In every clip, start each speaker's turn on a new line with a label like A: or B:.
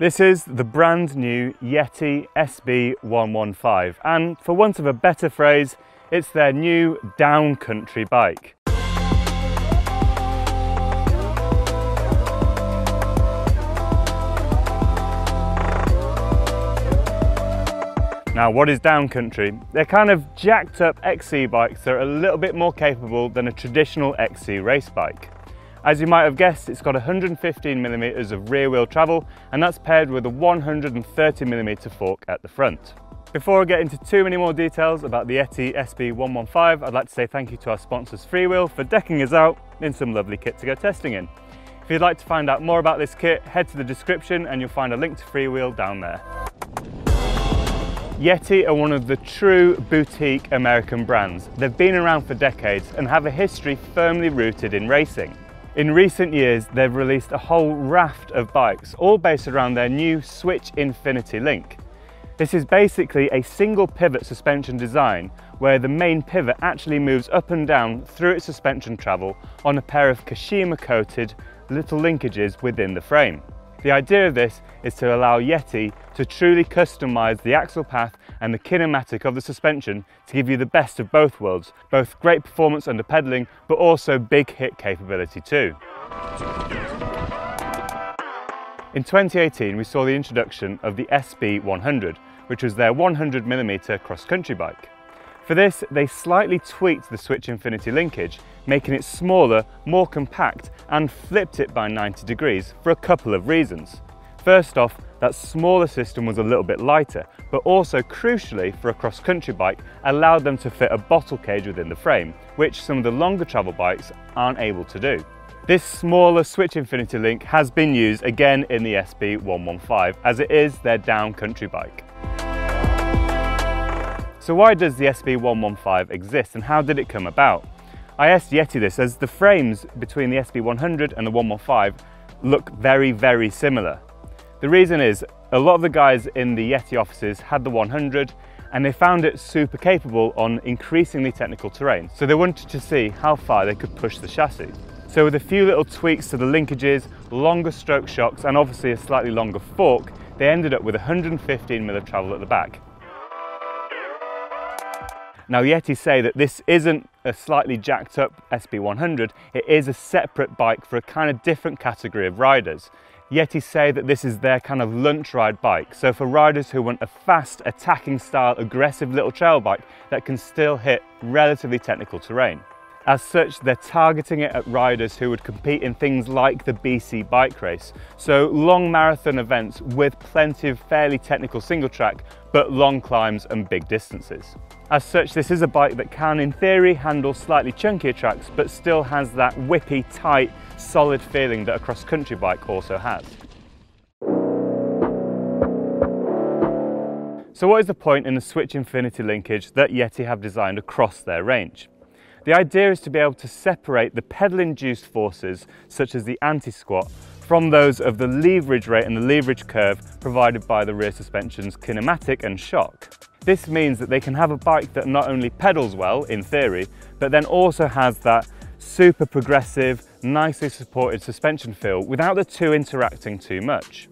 A: This is the brand new Yeti SB115 and for want of a better phrase, it's their new downcountry bike. Now what is downcountry? They're kind of jacked up XC bikes that are a little bit more capable than a traditional XC race bike. As you might have guessed, it's got 115 millimeters of rear wheel travel and that's paired with a 130 millimeter fork at the front. Before I get into too many more details about the Yeti SB115, I'd like to say thank you to our sponsors Freewheel for decking us out in some lovely kit to go testing in. If you'd like to find out more about this kit, head to the description and you'll find a link to Freewheel down there. Yeti are one of the true boutique American brands. They've been around for decades and have a history firmly rooted in racing. In recent years, they've released a whole raft of bikes, all based around their new Switch Infinity Link. This is basically a single pivot suspension design where the main pivot actually moves up and down through its suspension travel on a pair of Kashima coated little linkages within the frame. The idea of this is to allow Yeti to truly customize the axle path and the kinematic of the suspension to give you the best of both worlds, both great performance under pedaling, but also big hit capability too. In 2018, we saw the introduction of the SB100, which was their 100mm cross-country bike. For this, they slightly tweaked the Switch Infinity linkage, making it smaller, more compact, and flipped it by 90 degrees for a couple of reasons. First off, that smaller system was a little bit lighter, but also crucially for a cross-country bike, allowed them to fit a bottle cage within the frame, which some of the longer travel bikes aren't able to do. This smaller Switch Infinity Link has been used again in the SB115, as it is their down country bike. So why does the SB115 exist and how did it come about? I asked Yeti this as the frames between the SB100 and the 115 look very, very similar. The reason is a lot of the guys in the Yeti offices had the 100 and they found it super capable on increasingly technical terrain. So they wanted to see how far they could push the chassis. So with a few little tweaks to the linkages, longer stroke shocks and obviously a slightly longer fork, they ended up with 115 mil of travel at the back. Now Yeti say that this isn't a slightly jacked up SB100, it is a separate bike for a kind of different category of riders. Yeti say that this is their kind of lunch ride bike, so for riders who want a fast, attacking style, aggressive little trail bike that can still hit relatively technical terrain. As such, they're targeting it at riders who would compete in things like the BC bike race. So long marathon events with plenty of fairly technical single track, but long climbs and big distances. As such, this is a bike that can, in theory, handle slightly chunkier tracks, but still has that whippy, tight, solid feeling that a cross-country bike also has. So what is the point in the Switch Infinity linkage that Yeti have designed across their range? The idea is to be able to separate the pedal-induced forces, such as the anti-squat, from those of the leverage rate and the leverage curve provided by the rear suspension's kinematic and shock. This means that they can have a bike that not only pedals well, in theory, but then also has that super progressive, nicely supported suspension feel without the two interacting too much.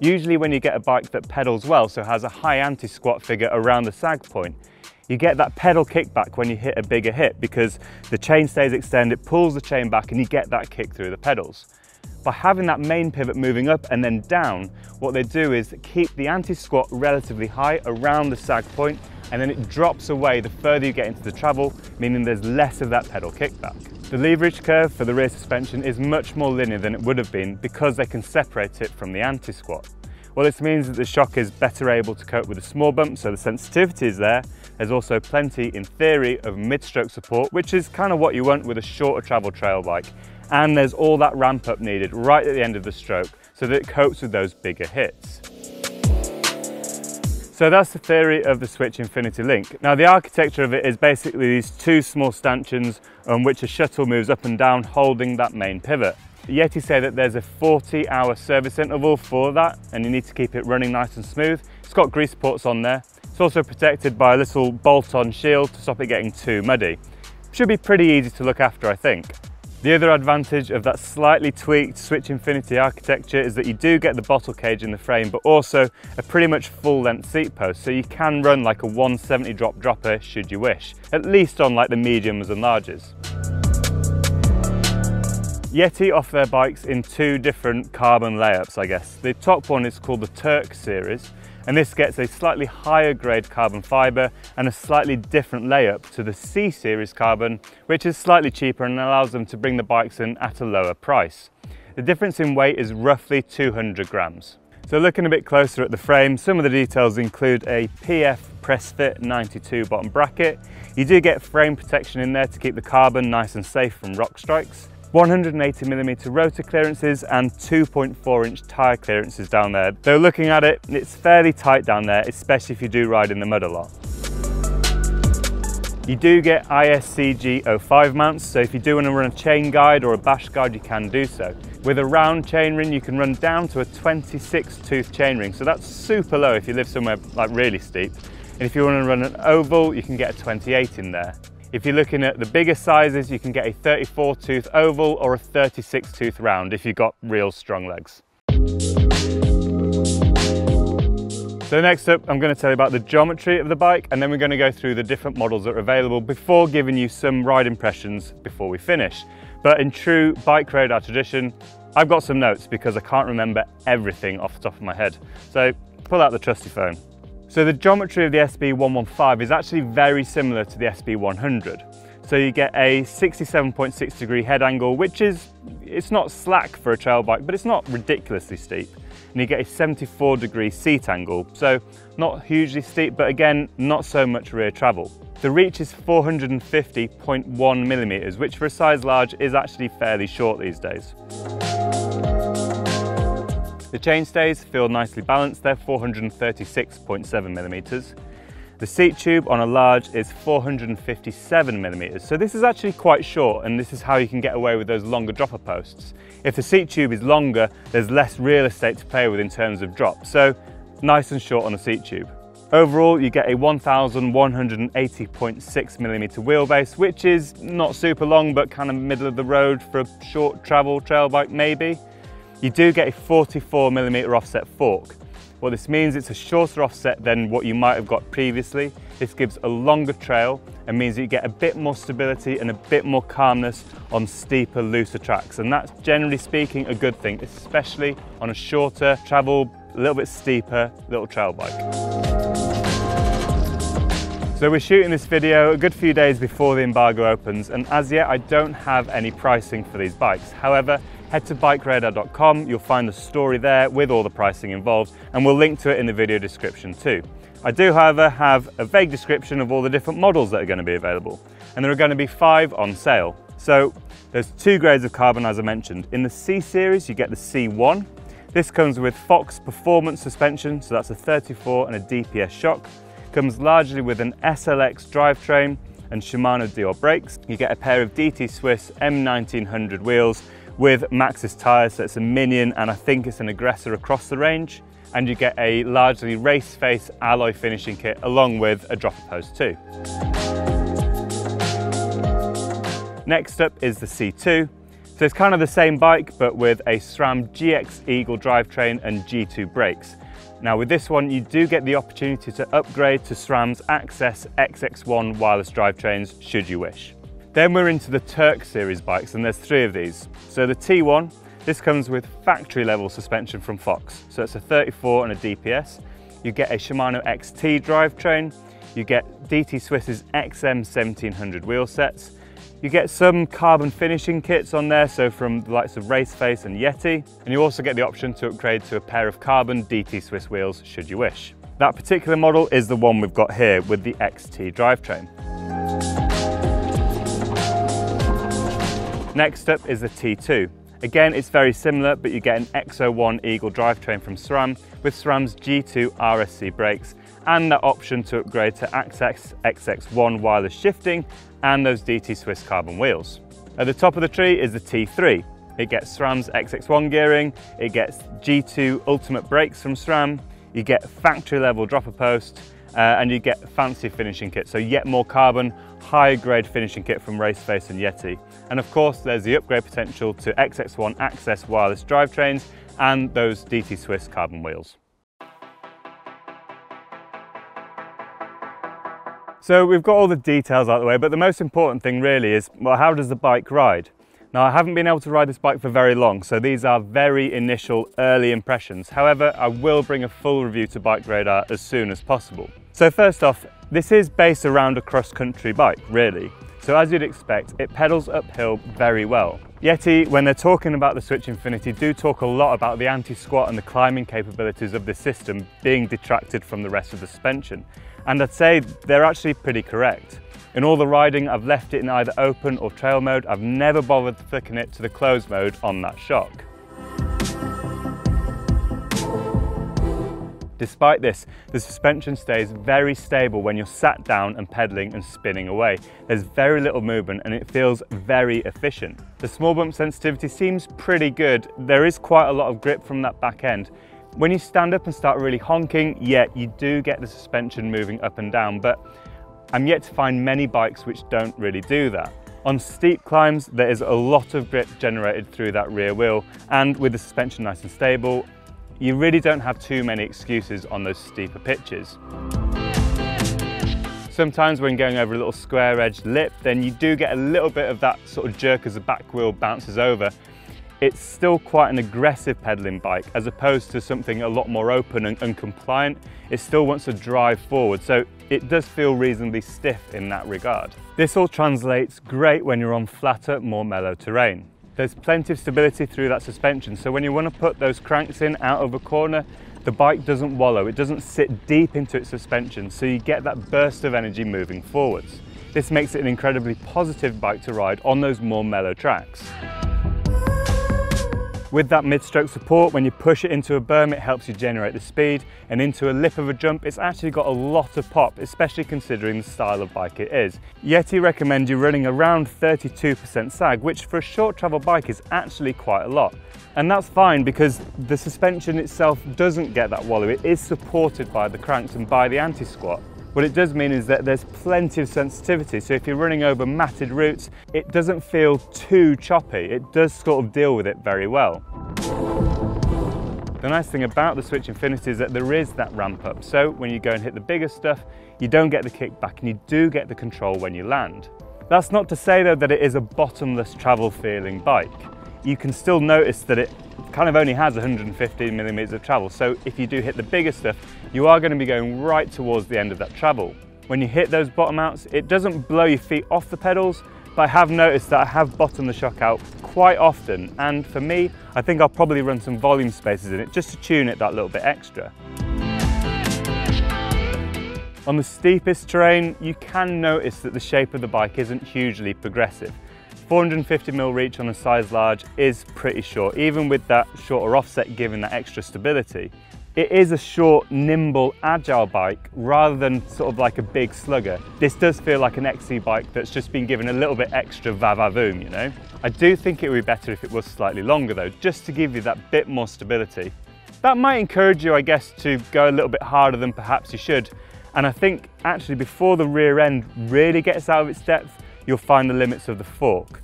A: Usually when you get a bike that pedals well, so has a high anti-squat figure around the sag point, you get that pedal kickback when you hit a bigger hit because the chain stays extended, pulls the chain back and you get that kick through the pedals. By having that main pivot moving up and then down, what they do is keep the anti-squat relatively high around the sag point and then it drops away the further you get into the travel, meaning there's less of that pedal kickback. The leverage curve for the rear suspension is much more linear than it would have been because they can separate it from the anti-squat. Well, this means that the shock is better able to cope with a small bump, so the sensitivity is there. There's also plenty, in theory, of mid-stroke support, which is kind of what you want with a shorter travel trail bike. And there's all that ramp up needed right at the end of the stroke so that it copes with those bigger hits. So that's the theory of the Switch Infinity Link. Now the architecture of it is basically these two small stanchions on which a shuttle moves up and down holding that main pivot. Yeti say that there's a 40 hour service interval for that and you need to keep it running nice and smooth. It's got grease ports on there. It's also protected by a little bolt-on shield to stop it getting too muddy. Should be pretty easy to look after, I think. The other advantage of that slightly tweaked Switch Infinity architecture is that you do get the bottle cage in the frame, but also a pretty much full length seat post, so you can run like a 170 drop dropper should you wish, at least on like the mediums and larges. Yeti offer their bikes in two different carbon layups, I guess. The top one is called the Turq series, and this gets a slightly higher grade carbon fibre and a slightly different layup to the C series carbon, which is slightly cheaper and allows them to bring the bikes in at a lower price. The difference in weight is roughly 200 grams. So looking a bit closer at the frame, some of the details include a PF Press Fit 92 bottom bracket. You do get frame protection in there to keep the carbon nice and safe from rock strikes. 180mm rotor clearances and 2.4 inch tyre clearances down there. Though looking at it, it's fairly tight down there, especially if you do ride in the mud a lot. You do get ISCG 05 mounts, so if you do want to run a chain guide or a bash guide, you can do so. With a round chainring, you can run down to a 26 tooth chainring, so that's super low if you live somewhere like really steep. And if you want to run an oval, you can get a 28 in there. If you're looking at the bigger sizes, you can get a 34 tooth oval or a 36 tooth round if you've got real strong legs. So next up, I'm going to tell you about the geometry of the bike and then we're going to go through the different models that are available before giving you some ride impressions before we finish. But in true BikeRadar tradition, I've got some notes because I can't remember everything off the top of my head. So pull out the trusty phone. So the geometry of the SB115 is actually very similar to the SB100. So you get a 67.6 degree head angle, which is, it's not slack for a trail bike, but it's not ridiculously steep. And you get a 74 degree seat angle. So not hugely steep, but again, not so much rear travel. The reach is 450.1 millimeters, which for a size large is actually fairly short these days. The chainstays feel nicely balanced, they're 436.7 millimeters. The seat tube on a large is 457 millimeters, so this is actually quite short and this is how you can get away with those longer dropper posts. If the seat tube is longer, there's less real estate to play with in terms of drop, so nice and short on the seat tube. Overall, you get a 1,180.6 millimeter wheelbase, which is not super long, but kind of middle of the road for a short travel trail bike maybe. You do get a 44 millimeter offset fork. What this means it's a shorter offset than what you might have got previously. This gives a longer trail and means that you get a bit more stability and a bit more calmness on steeper, looser tracks. And that's generally speaking a good thing, especially on a shorter travel, a little bit steeper little trail bike. So we're shooting this video a good few days before the embargo opens and as yet I don't have any pricing for these bikes. However, head to bikeradar.com. You'll find the story there with all the pricing involved, and we'll link to it in the video description too. I do, however, have a vague description of all the different models that are going to be available, and there are going to be five on sale. So there's two grades of carbon, as I mentioned. In the C series, you get the C1. This comes with Fox Performance suspension, so that's a 34 and a DPS shock. Comes largely with an SLX drivetrain and Shimano Deore brakes. You get a pair of DT Swiss M1900 wheels with Maxxis tyres, so it's a minion and I think it's an aggressor across the range. And you get a largely race face alloy finishing kit along with a dropper post too. Next up is the C2. So it's kind of the same bike, but with a SRAM GX Eagle drivetrain and G2 brakes. Now with this one, you do get the opportunity to upgrade to SRAM's AXS XX1 wireless drivetrains should you wish. Then we're into the Turq series bikes and there's three of these. So the T1, this comes with factory level suspension from Fox. So it's a 34 and a DPS. You get a Shimano XT drivetrain. You get DT Swiss's XM 1700 wheel sets. You get some carbon finishing kits on there, so from the likes of Raceface and Yeti. And you also get the option to upgrade to a pair of carbon DT Swiss wheels should you wish. That particular model is the one we've got here with the XT drivetrain. Next up is the T2. Again, it's very similar, but you get an X01 Eagle drivetrain from SRAM with SRAM's G2 RSC brakes and that option to upgrade to AXS XX1 wireless shifting and those DT Swiss carbon wheels. At the top of the tree is the T3. It gets SRAM's XX1 gearing, it gets G2 Ultimate brakes from SRAM, you get factory level dropper post, uh, and you get fancy finishing kit. So yet more carbon, higher grade finishing kit from Raceface and Yeti. And of course, there's the upgrade potential to XX1 AXS wireless drivetrains and those DT Swiss carbon wheels. So we've got all the details out of the way, but the most important thing really is, well, how does the bike ride? Now I haven't been able to ride this bike for very long, so these are very initial early impressions. However, I will bring a full review to BikeRadar as soon as possible. So first off, this is based around a cross-country bike, really. So as you'd expect, it pedals uphill very well. Yeti, when they're talking about the Switch Infinity, do talk a lot about the anti-squat and the climbing capabilities of this system being detracted from the rest of the suspension. And I'd say they're actually pretty correct. In all the riding, I've left it in either open or trail mode. I've never bothered flicking it to the closed mode on that shock. Despite this, the suspension stays very stable when you're sat down and pedaling and spinning away. There's very little movement and it feels very efficient. The small bump sensitivity seems pretty good. There is quite a lot of grip from that back end. When you stand up and start really honking, yeah, you do get the suspension moving up and down, but I'm yet to find many bikes which don't really do that. On steep climbs, there is a lot of grip generated through that rear wheel, and with the suspension nice and stable, you really don't have too many excuses on those steeper pitches. Sometimes when going over a little square edged lip, then you do get a little bit of that sort of jerk as the back wheel bounces over, it's still quite an aggressive pedaling bike as opposed to something a lot more open and, and compliant. It still wants to drive forward, so it does feel reasonably stiff in that regard. This all translates great when you're on flatter, more mellow terrain. There's plenty of stability through that suspension, so when you want to put those cranks in out of a corner, the bike doesn't wallow, it doesn't sit deep into its suspension, so you get that burst of energy moving forwards. This makes it an incredibly positive bike to ride on those more mellow tracks. With that mid-stroke support, when you push it into a berm, it helps you generate the speed, and into a lip of a jump, it's actually got a lot of pop, especially considering the style of bike it is. Yeti recommend you running around 32% sag, which for a short travel bike is actually quite a lot. And that's fine because the suspension itself doesn't get that wallow. It is supported by the cranks and by the anti-squat. What it does mean is that there's plenty of sensitivity. So if you're running over matted roots, it doesn't feel too choppy. It does sort of deal with it very well. The nice thing about the Switch Infinity is that there is that ramp up. So when you go and hit the bigger stuff, you don't get the kickback and you do get the control when you land. That's not to say though that it is a bottomless travel feeling bike. You can still notice that it kind of only has 115 millimeters of travel. So if you do hit the bigger stuff, you are going to be going right towards the end of that travel. When you hit those bottom outs, it doesn't blow your feet off the pedals, but I have noticed that I have bottomed the shock out quite often. And for me, I think I'll probably run some volume spaces in it just to tune it that little bit extra. On the steepest terrain, you can notice that the shape of the bike isn't hugely progressive. 450mm reach on a size large is pretty short, even with that shorter offset giving that extra stability. It is a short, nimble, agile bike rather than sort of like a big slugger. This does feel like an XC bike that's just been given a little bit extra va-va-voom, you know? I do think it would be better if it was slightly longer though, just to give you that bit more stability. That might encourage you, I guess, to go a little bit harder than perhaps you should. And I think actually before the rear end really gets out of its depth, you'll find the limits of the fork.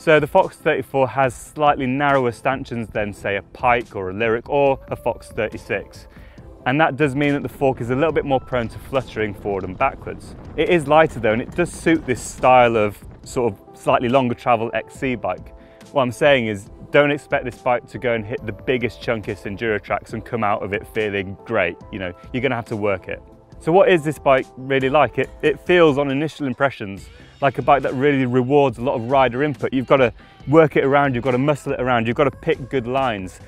A: So the Fox 34 has slightly narrower stanchions than say a Pike or a Lyrik or a Fox 36. And that does mean that the fork is a little bit more prone to fluttering forward and backwards. It is lighter though and it does suit this style of sort of slightly longer travel XC bike. What I'm saying is don't expect this bike to go and hit the biggest, chunkiest enduro tracks and come out of it feeling great. You know, you're gonna have to work it. So what is this bike really like? It, it feels on initial impressions like a bike that really rewards a lot of rider input. You've got to work it around, you've got to muscle it around, you've got to pick good lines.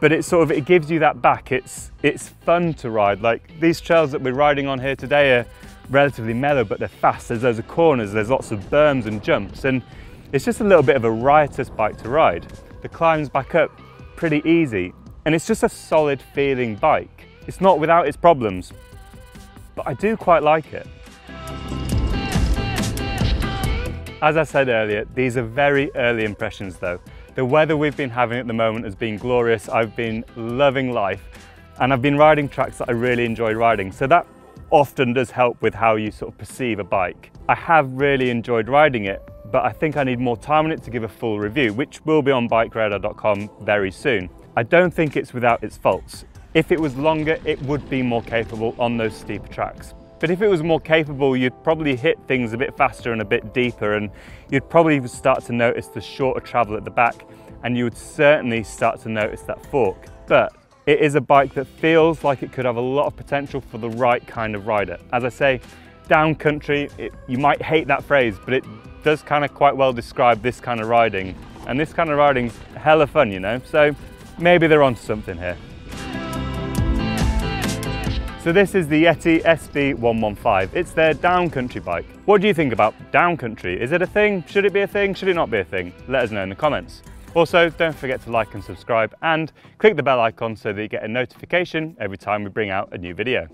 A: But it sort of, it gives you that back. It's, it's fun to ride. Like these trails that we're riding on here today are relatively mellow, but they're fast. There's loads of corners, there's lots of berms and jumps. And it's just a little bit of a riotous bike to ride. The climbs back up pretty easy. And it's just a solid feeling bike. It's not without its problems, but I do quite like it. As I said earlier, these are very early impressions though. The weather we've been having at the moment has been glorious. I've been loving life. And I've been riding tracks that I really enjoy riding. So that often does help with how you sort of perceive a bike. I have really enjoyed riding it, but I think I need more time on it to give a full review, which will be on bikeradar.com very soon. I don't think it's without its faults. If it was longer, it would be more capable on those steeper tracks. But if it was more capable, you'd probably hit things a bit faster and a bit deeper, and you'd probably start to notice the shorter travel at the back, and you would certainly start to notice that fork. But it is a bike that feels like it could have a lot of potential for the right kind of rider. As I say, down country, it, you might hate that phrase, but it does kind of quite well describe this kind of riding. And this kind of riding's hella fun, you know? So maybe they're onto something here. So this is the Yeti SB115. It's their downcountry bike. What do you think about downcountry? Is it a thing? Should it be a thing? Should it not be a thing? Let us know in the comments. Also, don't forget to like and subscribe and click the bell icon so that you get a notification every time we bring out a new video.